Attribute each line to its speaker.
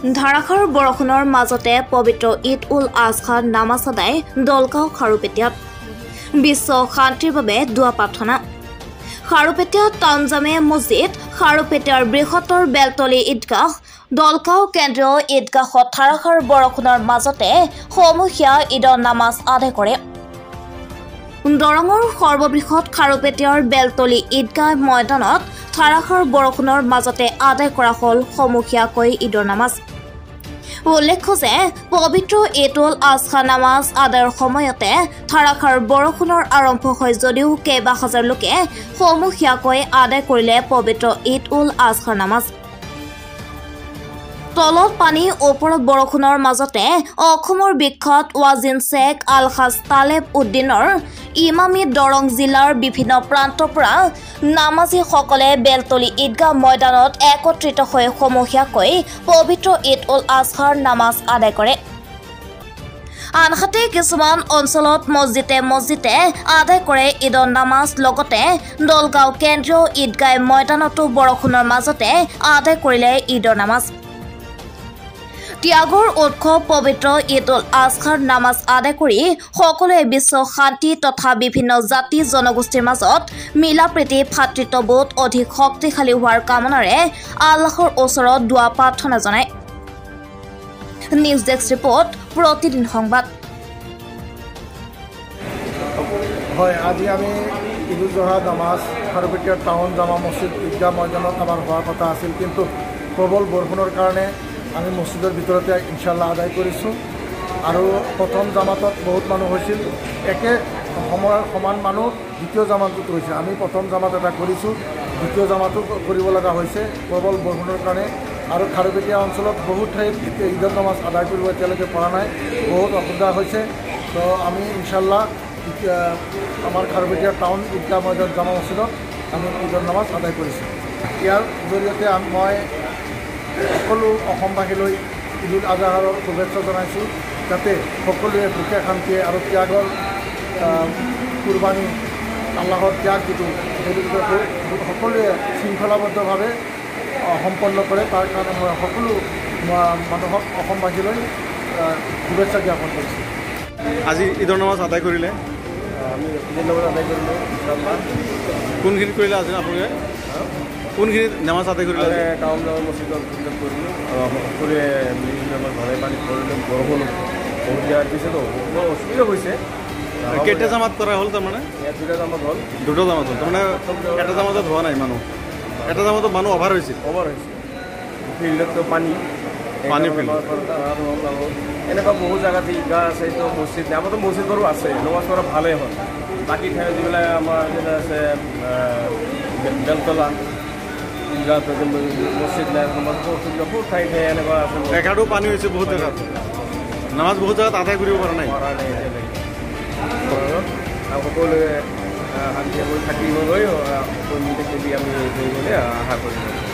Speaker 1: ধাৰাসাৰ বৰষুণৰ মাজতে পবিত্ৰ ঈদ উল আজহা নামাজ আদায় দলগাঁও খাৰুপেটীয়াত। বিশ্ব শান্তিৰ বাবে দোৱা প্ৰাৰ্থনা। খাৰুপেটীয়া টাউনজামে মছজিদ খাৰুপেটীয়াৰ বৃহত্তৰ বেলতলী ঈদগাহ দলগাঁও কেন্দ্ৰীয় ঈদগাহত ধাৰাসাৰ বৰষুণৰ মাজতে সমূহীয়া ঈদৰ নামাজ আদায় কৰে। দৰঙৰ সৰ্ববৃহৎ খাৰুপেটীয়াৰ বেলতলী ঈদগাহ ময়দানত ধাৰাসাৰ বৰষুণৰ মাজতে আদায় কৰা হ'ল সমূহীয়াকৈ ঈদৰ নামাজ। উল্লেখ্য যে পবিত্ৰ ঈদ উল নামাজ আদায়ৰ সময়তে ধাৰাসাৰ বৰষুণৰ আৰম্ভ হয় যদিও কেইবা হাজাৰ লোকে সমূহীয়াকৈ আদায় কৰিলে পবিত্ৰ ঈদ উল আজহাৰ নামাজ। তলত পানী ওপৰত বৰষুণৰ মাজতে অসমৰ বিখ্যাত ৱাজিন শ্বেখ আলহাজ তালেব উদ্দিনৰ ইমামী দৰং জিলাৰ বিভিন্ন প্ৰান্তৰ পৰা নামাজীসকলে বেলতলী ঈদগাহ ময়দানত একত্ৰিত হৈ সমূহীয়াকৈ পবিত্ৰ ঈদ উল আজহাৰ নামাজ আদায় কৰে। আনহাতে কিছুমান অঞ্চলত মছজিদে মছজিদে আদায় কৰে ঈদৰ নামাজ লগতে দলগাঁও কেন্দ্ৰীয় ঈদগাহ ময়দানতো বৰষুণৰ মাজতে আদায় কৰিলে ঈদৰ নামাজ। ত্যাগৰ উৎসৱ পবিত্ৰ ঈদ উল আজহাৰ নামাজ আদায় কৰি সকলোৱে বিশ্ব শান্তি তথা বিভিন্ন জাতি জনগোষ্ঠীৰ মাজত মিলা প্ৰীতি ভাতৃত্ববোধ অধিক শক্তিশালী হোৱাৰ কামনাৰে আল্লাহৰ ওচৰত দোৱা প্ৰাৰ্থনা জনায়। নিউজ ডেস্ক ৰিপৰ্ট প্ৰতিদিন সংবাদ।
Speaker 2: হয় আজি আমি ঈদ উল জহা নামাজ খাৰুপেটীয়া টাউন জামা মছজিদ ঈদগাহ ময়দানত আমাৰ হোৱাৰ কথা আছিল কিন্তু প্ৰবল বৰষুণৰ কাৰণে আমি মছজিদৰ ভিতৰতে ইনশাল্লাহ আদায় কৰিছোঁ। আৰু প্ৰথম জামাতত বহুত মানুহ হৈছিল। একে সময়ৰ সমান মানুহ দ্বিতীয় জামাতত হৈছে। আমি প্ৰথম জামাত এটা কৰিছোঁ। দ্বিতীয় জামাতো কৰিব লগা হৈছে। প্ৰবল বৰষুণৰ কাৰণে। আৰু খাৰুপেটীয়া অঞ্চলত বহুত ঠাইত ঈদৰ নামাজ আদায় কৰিব এতিয়ালৈকে পৰা নাই। বহুত অসুবিধা হৈছে। তো আমি ইনশাল্লাহ আমাৰ খাৰুপেটীয়া টাউন ঈদগাহ ময়দান জামা মছজিদত আমি ঈদৰ নামাজ আদায় কৰিছোঁ। ইয়াৰ জৰিয়তে মই সকলো অসমবাসীলৈ ঈদ উল আজহাৰ শুভেচ্ছা জনাইছোঁ। যাতে সকলোৱে সুখে শান্তিয়ে আৰু ত্যাগৰ কুৰবানী আল্লাহৰ ত্যাগ যিটো সেইটো সকলোৱে শৃংখলাবদ্ধভাৱে সম্পন্ন কৰে। তাৰ কাৰণে মই সকলো মানুহক অসমবাসীলৈ শুভেচ্ছা জ্ঞাপন কৰিছোঁ।
Speaker 3: আজি ঈদৰ নামাজ আদায় কৰিলে?
Speaker 2: আমি ঈদৰ নামাজ আদায় কৰিলোঁ
Speaker 3: কোনখিনিত কৰিলে আজি আপোনালোকে? কোনখিনিত নামাজ আদায় কৰিলে? আজি?
Speaker 2: টাউন গাঁৱৰ মছজিদত কৰিলোঁ। সকলোৱে মিলি আমাৰ ঘৰে পানী কৰিলোঁ বৰষুণ বহুত দিয়াৰ পিছতো বহুত অসুবিধা হৈছে।
Speaker 3: কেইটা জামাত কৰা হ'ল তাৰমানে?
Speaker 2: দুটা জামাত হ'ল।
Speaker 3: দুটা জামাত হ'ল তাৰমানে এটা জামাতত হোৱা নাই মানুহ? এটা জামাতত মানুহ অভাৰ হৈছিল?
Speaker 2: অভাৰ হৈছে। ফিল্ডততো পানী।
Speaker 3: পানী
Speaker 2: আৰু এনেকুৱা বহুত জেগাত ঈদগাহ আছে এইটো মছজিদ নাই। আমাৰতো মছজিদ বাৰু আছে নমাজ পঢ়া ভালেই হ'ল। বাকী ঠাই যিবিলাক আমাৰ যেনে আছে বেলতলা
Speaker 3: এঘাৰটো পানী হৈছে বহুত জেগাত। নামাজ বহুত জেগাত আদায় কৰিব পৰা নাই।
Speaker 2: সকলোৱে থাকিবলৈ আশা কৰিছোঁ